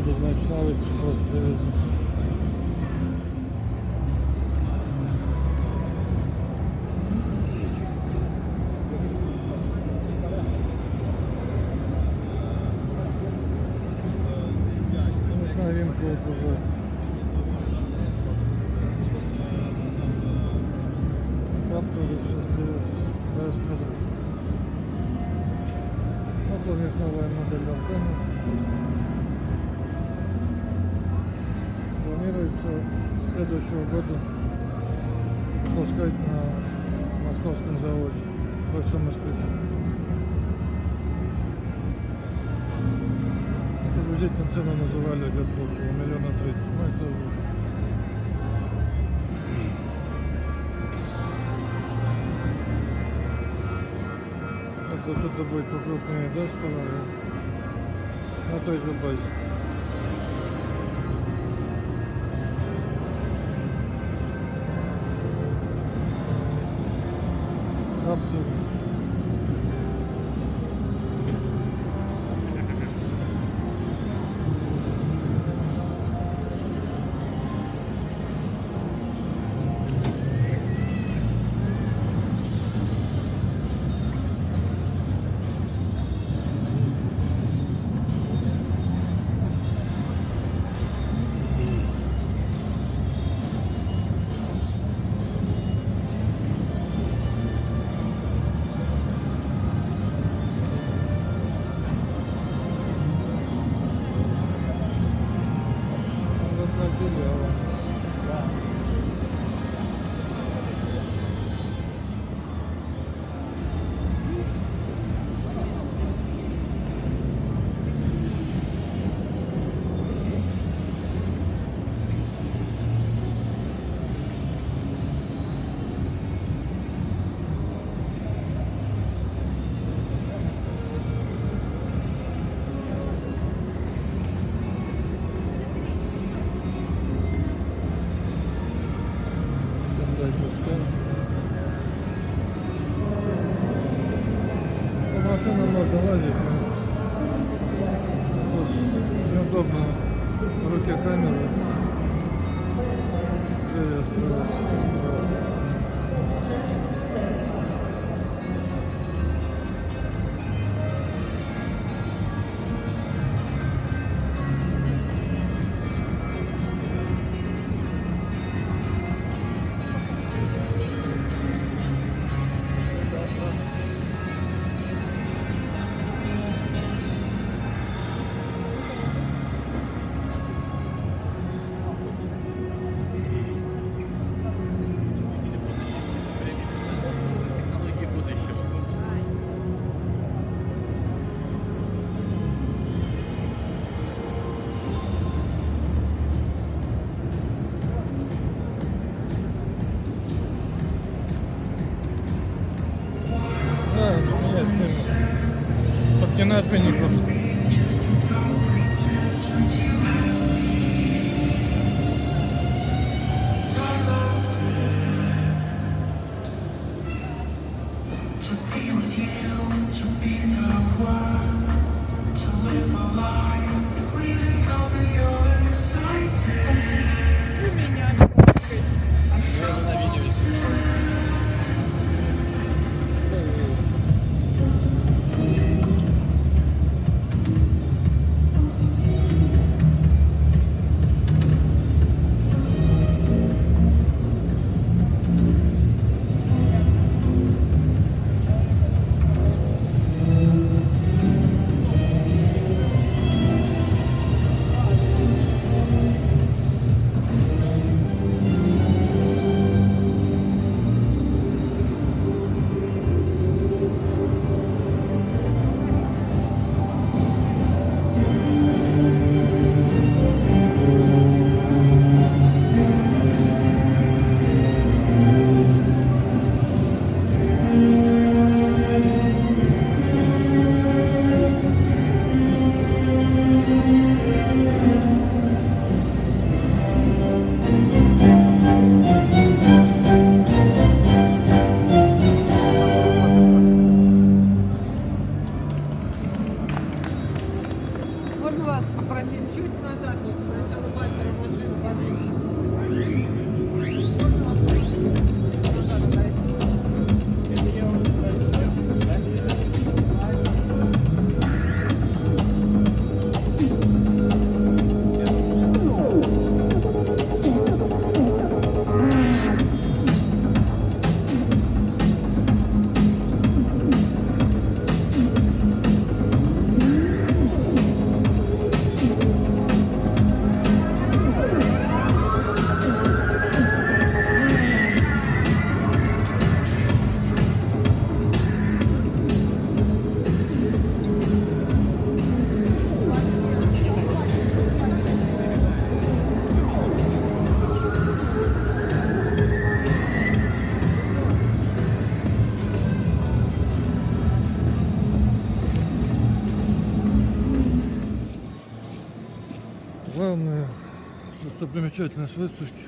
откуда, значит, навык просто привезли. Новинку вот уже. Каптуры все остается. Дастер. Вот у них новая модель балкона. Следующего года пускать на московском заводе Большом Москвиче. Приблизительно цену называли где-то около миллиона тридцать. Ну это Это что-то будет покрупнее Дастера на той же базе. Неудобно в руке камеры. Где я справился? Нет, нет. Только не нажми не попросили чуть назад, вот, на машину подлить. Достопримечательность выставки.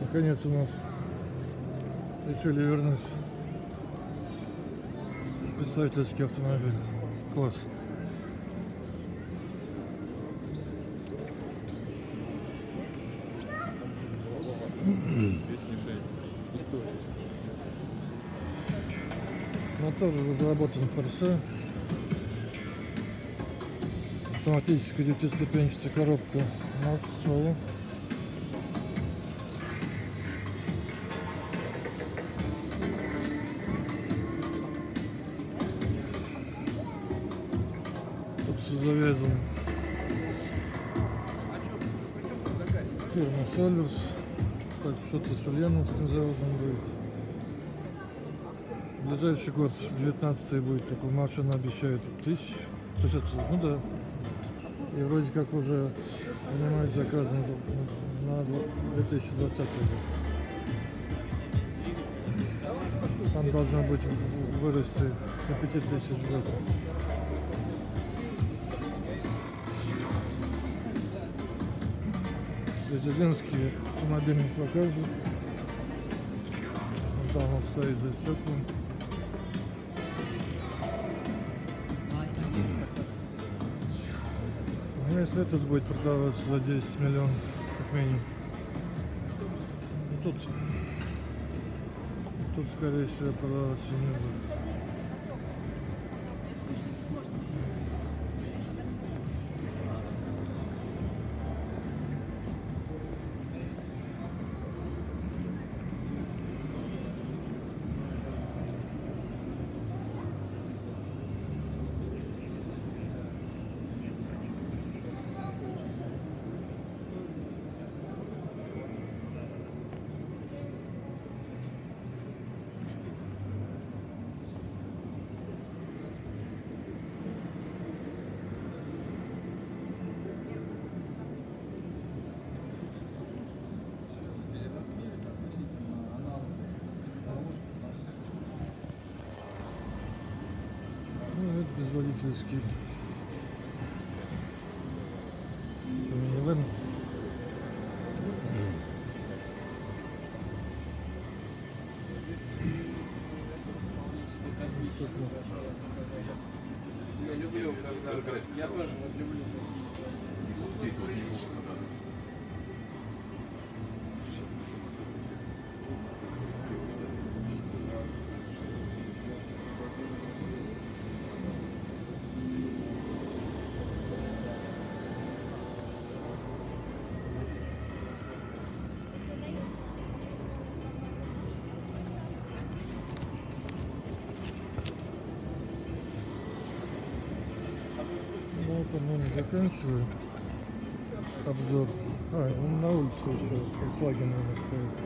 Наконец у нас решили вернуть представительский автомобиль. Класс. Мотор разработан Porsche. Автоматическая девятиступенчатая коробка у нас своя. Тут все завязано. Фирма Solers. Так, что-то с Ульяновским заводом будет. В ближайший год, 19 будет, только машина обещает тысяч. То есть это, ну да. И вроде как уже принимают заказ на, на 2020 год. Там должно быть вырасти до 5000 в год. Президентские автомобильные показы. Вон Там он стоит за стеклом. Ну, если этот будет продаваться за 10 миллионов, как минимум. Ну, тут, тут, скорее всего, продаваться не будет. Это безводительский. Минивэн. Я люблю, когда... Я тоже вот люблю. Ну, это мы не заканчиваем обзор. А, он на улице еще Volkswagen у нас стоит.